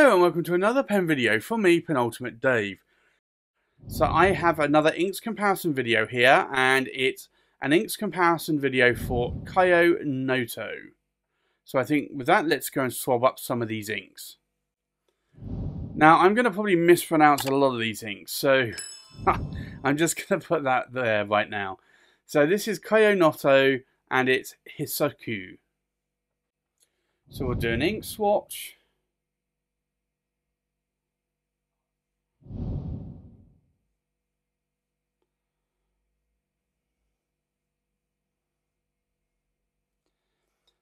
Hello and welcome to another pen video from me, Penultimate Dave. So I have another inks comparison video here and it's an inks comparison video for Kyo No-Oto. So I think with that, let's go and swab up some of these inks. Now I'm going to probably mispronounce a lot of these inks, so I'm just going to put that there right now. So this is Kyo No-Oto and it's Hisoku. So we'll do an ink swatch.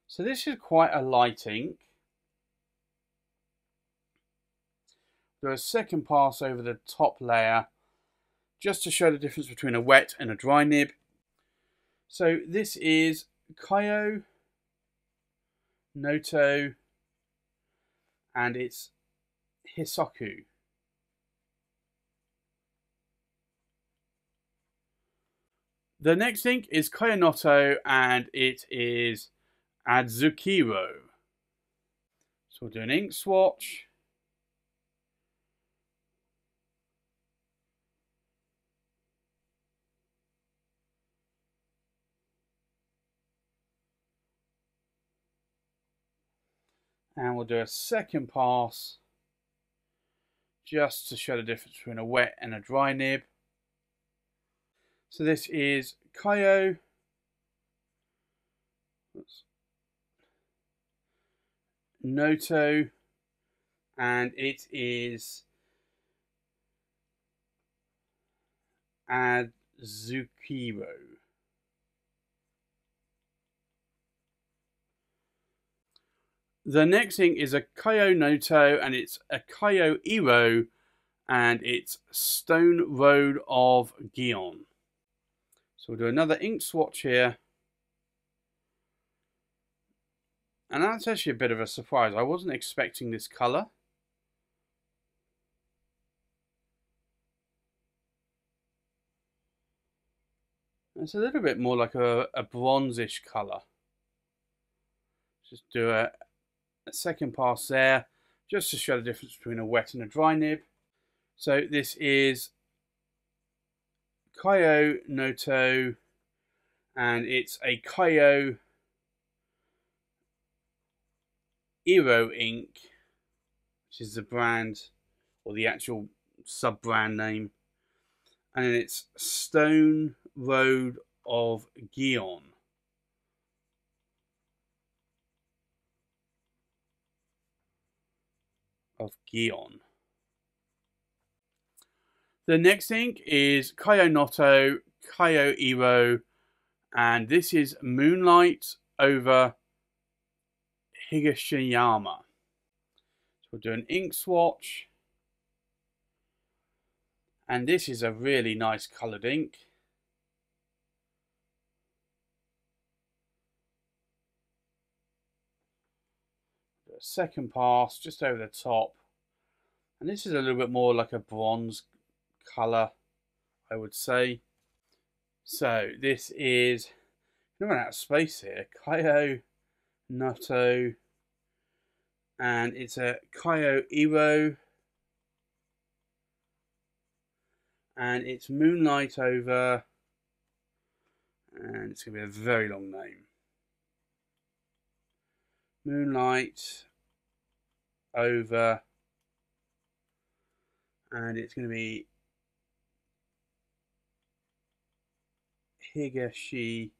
So this is quite a light ink. Do a second pass over the top layer just to show the difference between a wet and a dry nib. So this is Kyo No-Oto and it's Hisoku. The next ink is Kyo No-Oto and it is Adzukiro. So we'll do an ink swatch. And we'll do a second pass just to show the difference between a wet and a dry nib. So this is Kyo. Oops. No-Oto and it is Adzukiro. The next thing is a Kyo No-Oto and it's a Kyo Iro and it's Stone Road of Gion. So we'll do another ink swatch here. And that's actually a bit of a surprise. I wasn't expecting this colour. It's a little bit more like a, a bronzish colour. Just do a, a second pass there, just to show the difference between a wet and a dry nib. So this is Kyo No-Oto, and it's a Kyo Iro ink, which is the brand or the actual sub brand name, and then it's Stone Road of Gion. Of Gion. The next ink is Kyo No-Oto, Kyo Iro, and this is Moonlight over Higashiyama. So we'll do an ink swatch. And this is a really nice coloured ink. A second pass just over the top. And this is a little bit more like a bronze colour, I would say. So this is, I'm running out of space here, Kyo No-Oto, and it's a Kyo Iro, and it's Moonlight over, and it's going to be a very long name. Moonlight over, and it's going to be Higashi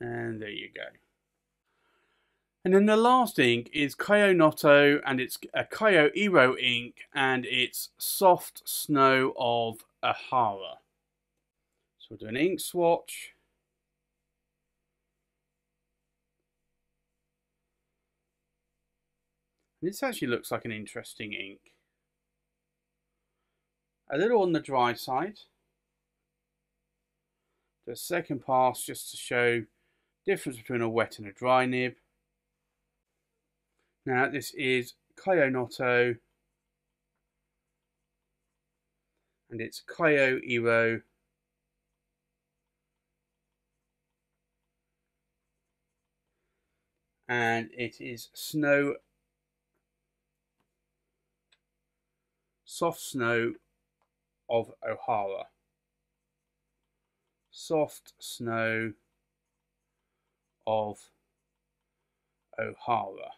And there you go. And then the last ink is Kyo No-Oto, and it's a Kyo Iro ink, and it's Soft Snow of Ohara. So we'll do an ink swatch. This actually looks like an interesting ink. A little on the dry side. The second pass just to show difference between a wet and a dry nib. Now this is Kyo No-Oto and it's Kyo Iro and it is snow soft snow of Ohara soft snow of Ohara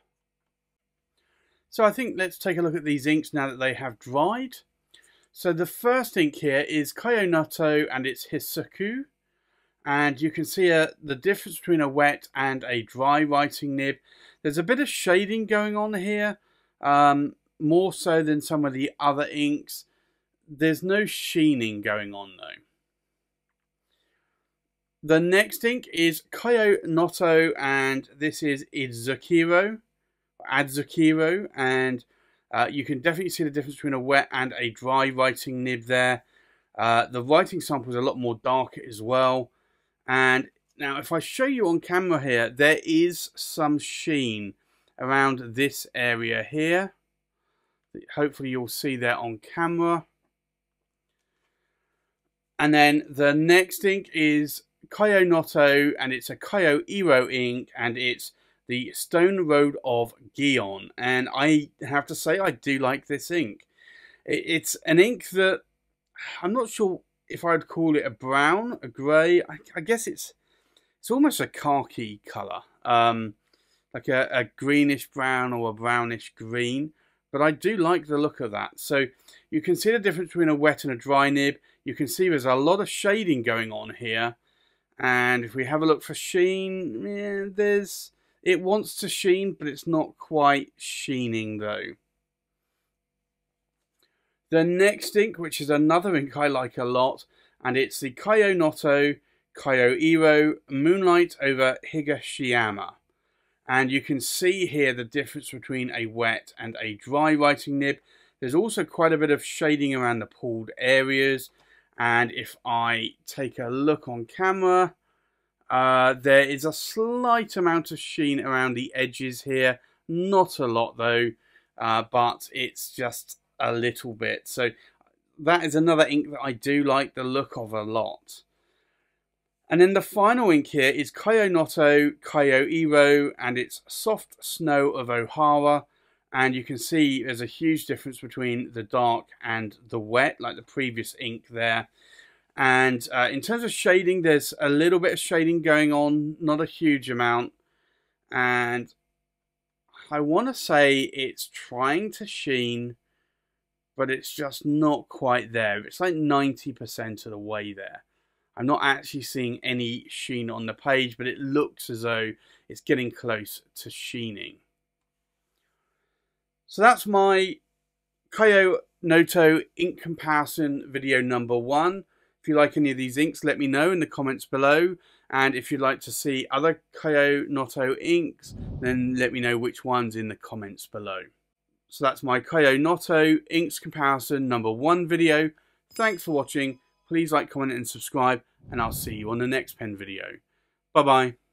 so I think let's take a look at these inks now that they have dried so the first ink here is Kyo No-Oto and it's Hisoku and you can see uh, the difference between a wet and a dry writing nib. There's a bit of shading going on here, um, more so than some of the other inks. There's no sheening going on though. The next ink is Kyo No-Oto and this is Idzukiro, Adzukiro, and uh, you can definitely see the difference between a wet and a dry writing nib there. Uh, the writing sample is a lot more dark as well. And now if I show you on camera here, there is some sheen around this area here. Hopefully you'll see that on camera. And then the next ink is Kyo No-Oto and it's a Kyo Iro ink and it's the Stone Road of Gion. And I have to say I do like this ink. It's an ink that I'm not sure if I'd call it a brown, a grey, I, I, guess it's it's almost a khaki colour, um, like a, a, greenish brown or a brownish green. But I do like the look of that. So you can see the difference between a wet and a dry nib. You can see there's a lot of shading going on here. And if we have a look for sheen, yeah, there's it wants to sheen, but it's not quite sheening though. The next ink, which is another ink I like a lot, and it's the Kyo No-Oto Kyo Iro Moonlight over Higashiyama. And you can see here the difference between a wet and a dry writing nib. There's also quite a bit of shading around the pulled areas. And if I take a look on camera, uh, there is a slight amount of sheen around the edges here. Not a lot though, uh, but it's just a little bit. So that is another ink that I do like the look of a lot. And then the final ink here is Kyo No-Oto Kyo Iro and it's Soft Snow of Ohara. And you can see there's a huge difference between the dark and the wet, like the previous ink there. And uh, in terms of shading, there's a little bit of shading going on, not a huge amount. And I want to say it's trying to sheen but it's just not quite there. It's like 90% of the way there. I'm not actually seeing any sheen on the page, but it looks as though it's getting close to sheening. So that's my Kyo No-Oto ink comparison video number one. If you like any of these inks, let me know in the comments below. And if you'd like to see other Kyo No-Oto inks, then let me know which ones in the comments below. So that's my Kyo No-Oto inks comparison number one video. Thanks for watching. Please like, comment and subscribe and I'll see you on the next pen video. Bye bye.